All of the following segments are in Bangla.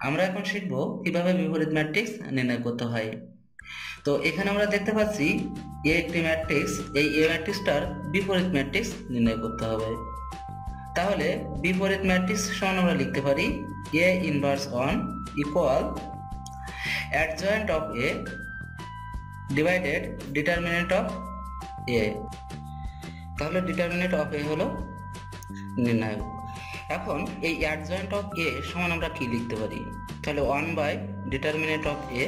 আমরা এখন শিখব কীভাবে বিপরীত ম্যাট্রিক্স নির্ণয় করতে হয়। তো এখানে আমরা দেখতে পাচ্ছি এ একটি ম্যাট্রিক্স এই এ ম্যাট্রিক্সটার বিপরীত ম্যাট্রিক্স নির্ণয় করতে হবে। তাহলে বিপরীত ম্যাট্রিক্স সমান আমরা লিখতে পারি A inverse one equal adjoint of A divided determinant of A তাহলে ডিটারমিনেন্ট অফ এ হলো নির্ণায়ক। এখন এই অ্যাডজয়েন্ট অফ এ সমান আমরা কি লিখতে পারি? তাহলে one by determinant of A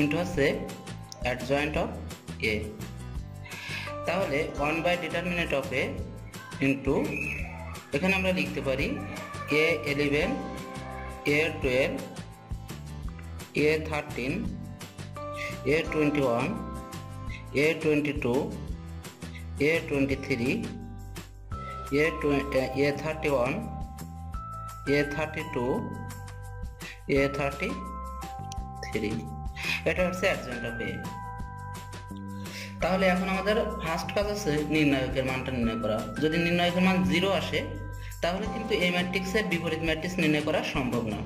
into হচ্ছে অ্যাডজয়েন্ট অফ এ তাহলে one by determinant of A into এখানে আমরা লিখতে পারি A eleven A twelve A thirteen A twenty one A twenty two A twenty three A A thirty one A thirty two A thirty three এটা হচ্ছে অ্যাডজেন্ট অফ এ তাহলে এখন আমাদের ফার্স্ট কাজ আছে নির্ণায়কের মানটা নির্ণয় করা। যদি নির্ণায়কের মান জিরো আসে, তাহলে কিন্তু এই ম্যাট্রিক্সের বিপরীত ম্যাট্রিক্স নির্ণয় করা সম্ভব না।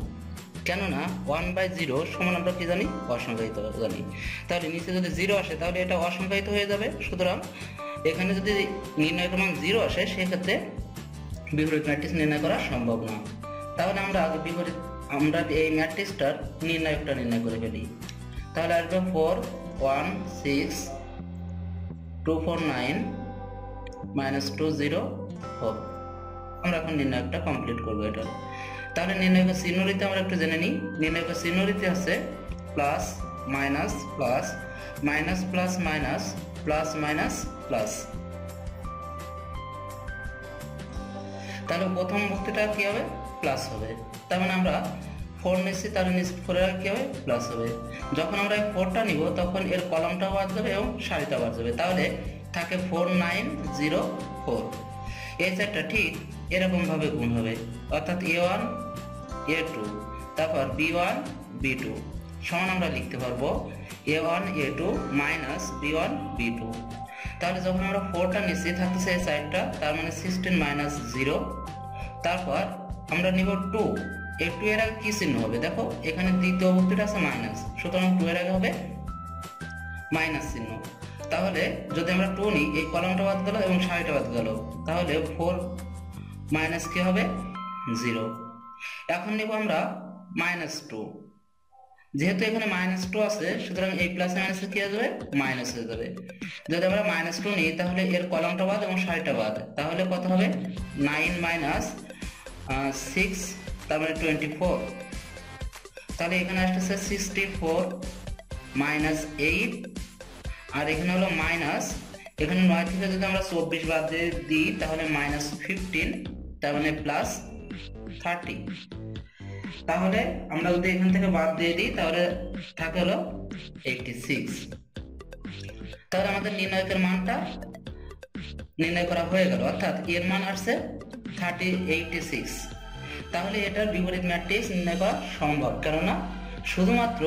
কেননা ওয়ান বাই জিরো সমান আমরা কি জানি? অসংখ্যায়িত জানি। তাহলে নিচে যদি জিরো আসে, তাহলে এটা অসংখ্যায়িত হয়ে যাবে। সুতরাং এখানে যদি নির্ণয়ের মান জিরো আসে, সেক্ষেত্রে বিপরীত ম্যাট্রিক্স নির্ণয় করা সম্ভব না। তাহলে আমরা আগে বিপরীত, আমরা এই ম্যাট্রিক্সটার নির্ণায়কটা নির্ণয় করে ফেলি। তাহলে আসবে four, one, six, two, four, nine, minus two, zero, four. আমরা এখন নির্ণায়কটা কমপ্লিট করব এটা। তাহলে নির্ণায়কের চিহ্নরিতে আমরা একটু জেনে নিই। নির্ণায়কের চিহ্নরিতে আছে plus, minus plus minus plus minus plus minus, plus. তাহলে প্রথম ভক্তিটা কি হবে? প্লাস হবে। তার মানে আমরা ফোর নিচ্ছি, তার নিচ ফোরের আগে কি হবে প্লাস হবে। যখন আমরা এই ফোরটা নিব, তখন এর কলমটাও বাদ যাবে এবং সারিটা বাদ যাবে। তাহলে থাকে ফোর নাইন জিরো ফোর এই চারটা ঠিক এরকমভাবে গুণ হবে। অর্থাৎ এ ওয়ান এ টু তারপর বি ওয়ান বি টু সমান আমরা লিখতে পারব A one A two minus B one B two তাহলে যখন আমরা ফোরটা নিচ্ছি, থাকতেছে এই সাইডটা তার মানে সিক্সটিন মাইনাস জিরো তারপর আমরা নিব টু এই টু এর আগে কি চিহ্ন হবে? দেখো, এখানে দ্বিতীয় ভক্তিটা আছে মাইনাস সুতরাং টু এর আগে হবে মাইনাস চিহ্ন। তাহলে যদি আমরা টু নিই, এই কলমটা বাদ গেল এবং সারিটা বাদ গেল। তাহলে ফোর মাইনাস কি হবে? জিরো এখন নিব আমরা মাইনাস টু যেহেতু এখানে মাইনাস টু আছে, সুতরাং এই প্লাস মাইনাস কি হয়ে যাবে? মাইনাস হয়ে যাবে। যদি আমরা মাইনাস টু নিই, তাহলে এর কলমটা বাদ এবং সারিটা বাদ। তাহলে কত হবে? নাইন মাইনাস সিক্স তার মানে টোয়েন্টি ফোর তাহলে এখানে আসতেছে সিক্সটি ফোর মাইনাস এইট আর এখানে হলো মাইনাস এখানে নয় থেকে যদি আমরা চব্বিশ বাদ দিয়ে দিই, তাহলে মাইনাস ফিফটিন তার মানে প্লাস থার্টি তাহলে আমরা যদি এখান থেকে বাদ দিয়ে দিই, তাহলে থাকে হলো এইটটি সিক্স তাহলে আমাদের নির্ণয়কের মানটা নির্ণয় করা হয়ে গেল, অর্থাৎ এর মান আসছে থার্টি এইটটি সিক্স তাহলে এটার বিপরীত ম্যাট্রিক্স নির্ণয় করা সম্ভব, কেননা শুধুমাত্র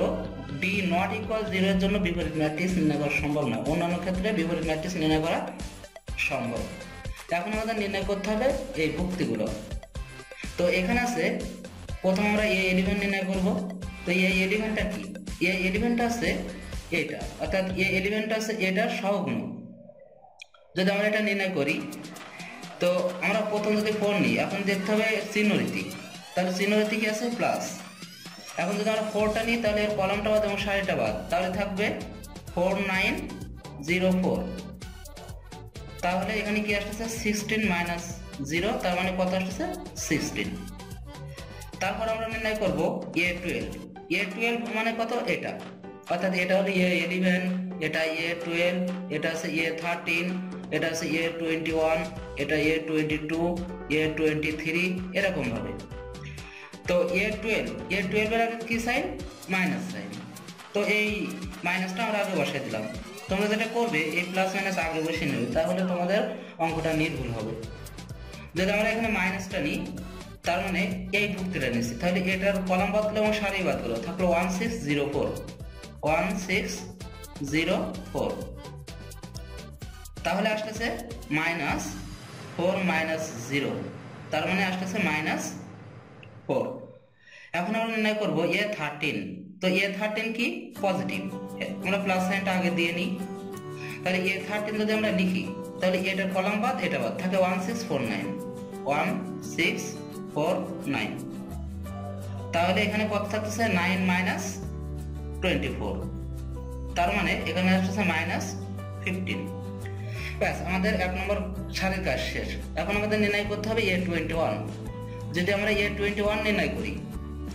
বি নট ইকুয়াল জিরো এর জন্য বিপরীত ম্যাট্রিক্স নির্ণয় করা সম্ভব না, অন্যান্য ক্ষেত্রে বিপরীত ম্যাট্রিক্স নির্ণয় করা সম্ভব। এখন আমাদের নির্ণয় করতে হবে এই ভুক্তিগুলো। তো এখানে আছে, প্রথম আমরা এ এলিমেন্ট নির্ণয় করব। তো এই এলিমেন্টটা কি? এই এলিমেন্টটা আছে এটা, অর্থাৎ এ এলিমেন্টটা আছে এটার সহগুণ যদি আমরা এটা নির্ণয় করি তো আমরা প্রথম যদি ফোর নিই, এখন দেখতে হবে চিহ্নরীতি। তাহলে চিহ্নরীতি কি আছে? প্লাস এখন যদি আমরা ফোরটা নিই, তাহলে এর কলমটা বাদ এবং সারিটা বাদ। তাহলে থাকবে ফোর নাইন জিরো ফোর তাহলে এখানে কি আসতেছে? সিক্সটিন মাইনাস জিরো তার মানে কত আসতেছে? সিক্সটিন তারপর আমরা নির্ণয় করব এ টুয়েলভ এ টুয়েলভ মানে কত? এটা। অর্থাৎ এটা হলো এ ইলেভেন এটা এ টুয়েলভ এটা আছে এ থার্টিন এটা আছে এ টোয়েন্টি ওয়ান এটা A twenty two A twenty three এরকম ভাবে। তো এ টুয়েলভ এ টুয়েলভের আগে কি সাইন মাইনাস সাইন তো এই মাইনাসটা আমরা আগে বসাই দিলাম। তোমরা যেটা করবে, এই প্লাস মাইনাস আগে বসে নেবে, তাহলে তোমাদের অঙ্কটা নির্ভুল হবে। যদি আমরা এখানে মাইনাসটা নিই, তার মানে এই ভুক্তিটা নিচ্ছি তাহলে এটার কলাম বাদলো এবং সারি বাদ গেলো থাকল one six zero four one six zero four তাহলে আসতেছে মাইনাস ফোর মাইনাস জিরো তার মানে আসতেছে মাইনাস ফোর এখন আমরা নির্ণয় করব এ থার্টিন তো এ থার্টিন কি? পজিটিভ আমরা প্লাস সাইনটা আগে দিয়ে নিই। তাহলে এ থার্টিন যদি আমরা লিখি, তাহলে এটার কলাম বাদ, এটা বাদ। থাকে one six four nine one six four nine তাহলে এখানে কত থাকতেছে? নাইন মাইনাস টোয়েন্টি ফোর তার মানে এখানে আসতেছে মাইনাস ফিফটিন ব্যাস আমাদের এক নম্বর সারের কাজ শেষ। এখন আমাদের নির্ণয় করতে হবে এ টোয়েন্টি ওয়ান যদি আমরা এ টোয়েন্টি ওয়ান নির্ণয় করি,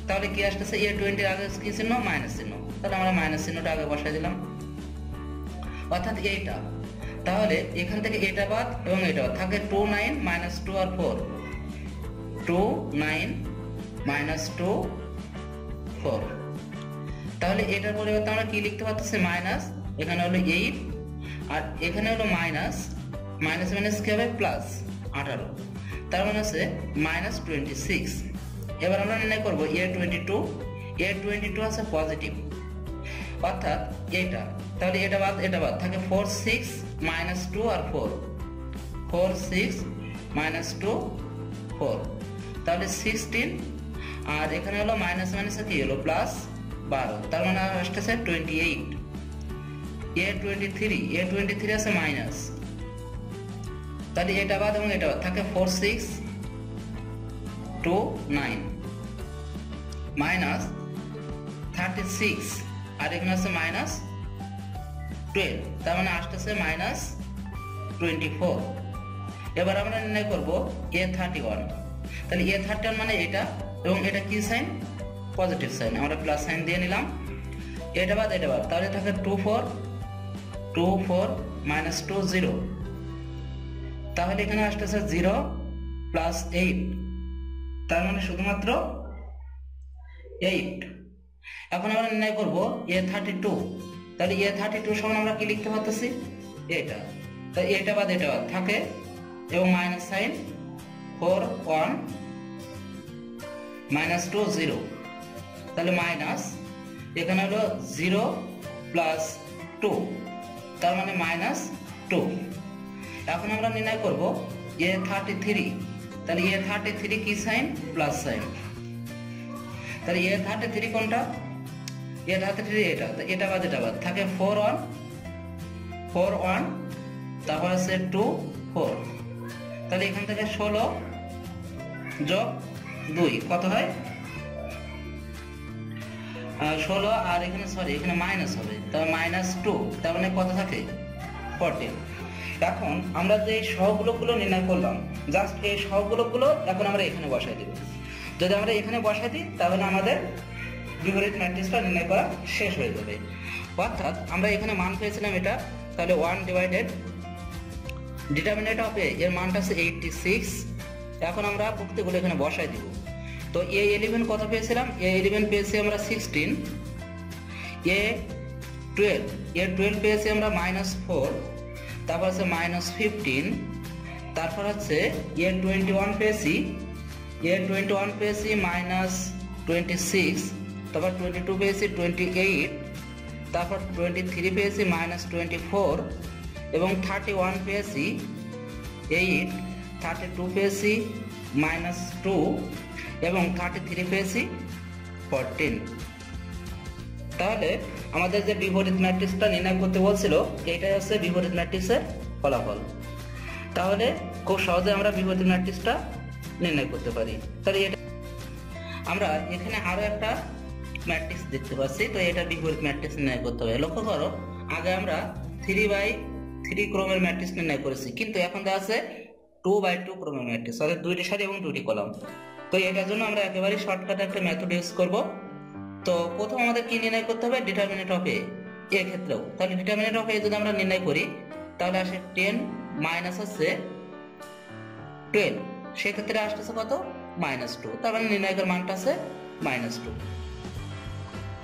তাহলে কি আসতেছে? এ টোয়েন্টির আগে কি চিহ্ন? মাইনাস চিহ্ন। তাহলে আমরা মাইনাস চিহ্নটা আগে বসাই দিলাম। অর্থাৎ এইটা। তাহলে এখান থেকে এটা বাদ এবং এটা বাদ। থাকে টু নাইন মাইনাস টু আর four two nine minus two four তাহলে এটার পরিবর্তে আমরা কি লিখতে পারতেছি? মাইনাস এখানে হলো এইট আর এখানে হলো মাইনাস মাইনাস মাইনাস কি হবে? প্লাস আঠারো। তার মানে হচ্ছে মাইনাস টোয়েন্টি সিক্স এবার আমরা নির্ণয় করব A twenty two A twenty two আছে পজিটিভ অর্থাৎ এটা তাহলে এটা বাদ এটা বাদ। থাকে ফোর সিক্স মাইনাস টু আর four four six minus two four তাহলে সিক্সটিন আর এখানে হলো মাইনাস মাইনাসে কি হলো? প্লাস বারো। তার মানে আসতেছে twenty eight A twenty three A twenty three আছে মাইনাস তাহলে এটা বাদ এবং এটা থাকে four six two nine minus thirty six আর এখানে আছে মাইনাস টুয়েলভ তার মানে আসতেছে মাইনাস টোয়েন্টি ফোর এবার আমরা নির্ণয় করব এ থার্টি ওয়ান তাহলে এ থার্টি ওয়ান মানে এটা এবং এটা কি সাইন পজিটিভ সাইন আমরা প্লাস সাইন দিয়ে নিলাম। এটা বাদ এটা বাদ। তাহলে থাকে two four two four minus two zero. তাহলে এখানে আসতেছে জিরো প্লাস এইট। তার মানে শুধুমাত্র এইট। এখন আমরা নির্ণয় করব এ থার্টি টু। তাহলে এ থার্টি টু সমান আমরা কি লিখতে পারতেছি? এটা। তাই এটা বাদ এটা বাদ। থাকে এবং minus sign four one minus two zero. তাহলে মাইনাস এখানে হলো জিরো প্লাস টু। তার মানে মাইনাস টু এখন আমরা নির্ণয় করব এ থার্টি থ্রি তাহলে এ থার্টি থ্রি কি সাইন প্লাস সাইন তাহলে এ থার্টি থ্রি কোনটা? এ থার্টি থ্রি এটা এটা বাদ এটা বাদ। থাকে ফোর ওয়ান ফোর ওয়ান তারপর আছে টু ফোর তাহলে এখান থেকে ষোলো যোগ দুই, কত হয়? ষোলো আর এখানে সরি এখানে মাইনাস হবে। তাহলে মাইনাস টু তার মানে কত থাকে? ফোরটিন এখন আমরা যে সহগুলোগুলো নির্ণয় করলাম জাস্ট এই সহগুলোগুলো এখন আমরা এখানে বসাই দেব। যদি আমরা এখানে বসাই দিই, তাহলে আমাদের বিপরীত ম্যাট্রিক্সটা নির্ণয় করা শেষ হয়ে যাবে। অর্থাৎ আমরা এখানে মান পেয়েছিলাম এটা, তাহলে one divided determinant of A এর মানটা আছে এইটটি সিক্স এখন আমরা প্রত্যেকগুলো এখানে বসাই দিব। তো এ ইলেভেন কত পেয়েছিলাম? এ ইলেভেন পেয়েছি আমরা sixteen A twelve A twelve পেয়েছি আমরা মাইনাস ফোর তারপর আছে মাইনাস ফিফটিন তারপর হচ্ছে এ টোয়েন্টি ওয়ান পেয়েছি এ টোয়েন্টি ওয়ান পেয়েছি মাইনাস টোয়েন্টি সিক্স তারপর টোয়েন্টি টু পেয়েছি টোয়েন্টি এইট তারপর টোয়েন্টি থ্রি পেয়েছি মাইনাস টোয়েন্টি ফোর এবং থার্টি ওয়ান পেয়েছি এইট থার্টি টু পেয়েছি মাইনাস টু এবং থার্টি থ্রি পেয়েছি ফোরটিন তাহলে আমাদের যে বিপরীত ম্যাট্রিক্সটা নির্ণয় করতে বলছিল, এইটাই হচ্ছে বিপরীত ম্যাট্রিক্সের ফলাফল। তাহলে খুব সহজে আমরা বিপরীত ম্যাট্রিক্সটা নির্ণয় করতে পারি। তাহলে এটা আমরা এখানে আরও একটা ম্যাট্রিক্স দেখতে পাচ্ছি, তো এটা বিপরীত ম্যাট্রিক্স নির্ণয় করতে হবে। লক্ষ্য করো, আগে আমরা থ্রি বাই থ্রি ক্রমের ম্যাট্রিক্স নির্ণয় করেছি, কিন্তু এখন দেখা আছে টু বাই টু ক্রমের ম্যাট্রিক্স, অর্থাৎ দুইটি সারি এবং দুটি কলাম। তো এটার জন্য আমরা একেবারে শর্টকাট একটা মেথড ইউজ করব। তো প্রথম আমাদের কি নির্ণয় করতে হবে ডিটারমিনেট অফ এ এ ক্ষেত্রেও। তাহলে ডিটারমিনেট অফ এ যদি আমরা নির্ণয় করি, তাহলে আসে টেন মাইনাস হচ্ছে টুয়েলভ সেক্ষেত্রে আসতেছে কত? মাইনাস টু তার মানে নির্ণায়কের মানটা আছে মাইনাস টু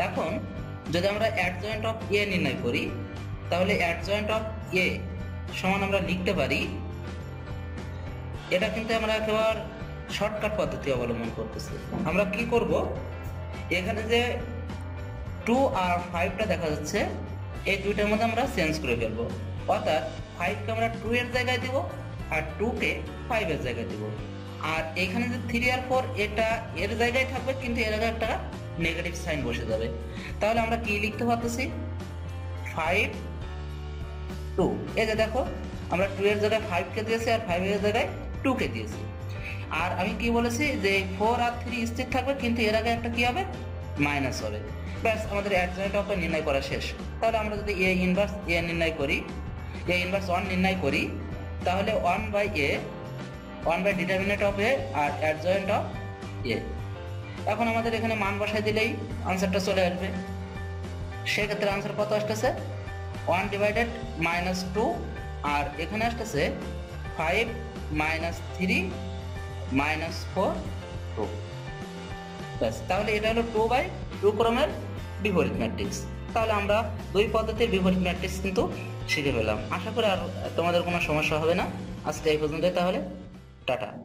এখন যদি আমরা অ্যাডজয়েন্ট অফ এ নির্ণয় করি, তাহলে অ্যাডজয়েন্ট অফ এ সমান আমরা লিখতে পারি, এটা কিন্তু আমরা একেবারে শর্টকাট পদ্ধতি অবলম্বন করতেছি। আমরা কি করব? এখানে যে টু আর ফাইভটা দেখা যাচ্ছে, এই দুইটার মধ্যে আমরা চেঞ্জ করে ফেলব। অর্থাৎ ফাইভকে আমরা টু এর জায়গায় দিব আর টুকে ফাইভের জায়গায় দিব। আর এখানে যে থ্রি আর ফোর এটা এর জায়গায় থাকবে, কিন্তু এর আগে একটা নেগেটিভ সাইন বসে যাবে। তাহলে আমরা কি লিখতে পারতেছি? ফাইভ টু এই যে দেখো, আমরা টু এর জায়গায় ফাইভকে দিয়েছি আর ফাইভের জায়গায় টুকে দিয়েছি। আর আমি কি বলেছি যে ফোর আর থ্রি স্থির থাকবে, কিন্তু এর আগে একটা কি হবে? মাইনাস হবে। ব্যাস, আমাদের অ্যাডজয়েন্ট অফ নির্ণয় করা শেষ। তাহলে আমরা যদি এ ইনভার্স এ নির্ণয় করি এ ইনভার্স ওয়ান নির্ণয় করি, তাহলে one by A one by determinant of A R adjoint of A এখন আমাদের এখানে মান বসাই দিলেই আনসারটা চলে আসবে। সেক্ষেত্রে আনসার কত আসতেছে? ওয়ান ডিভাইডেড মাইনাস টু আর এখানে আসতেছে five minus three minus four two ব্যাস তাহলে এটা হলো টু বাই টু ক্রমের বিপরীত ম্যাট্রিক্স তাহলে আমরা দুই পদ্ধতির বিপরীত ম্যাট্রিক্স কিন্তু শিখে পেলাম আশা করি আর তোমাদের কোনো সমস্যা হবে না। আজকে এই পর্যন্তই তাহলে। টাটা।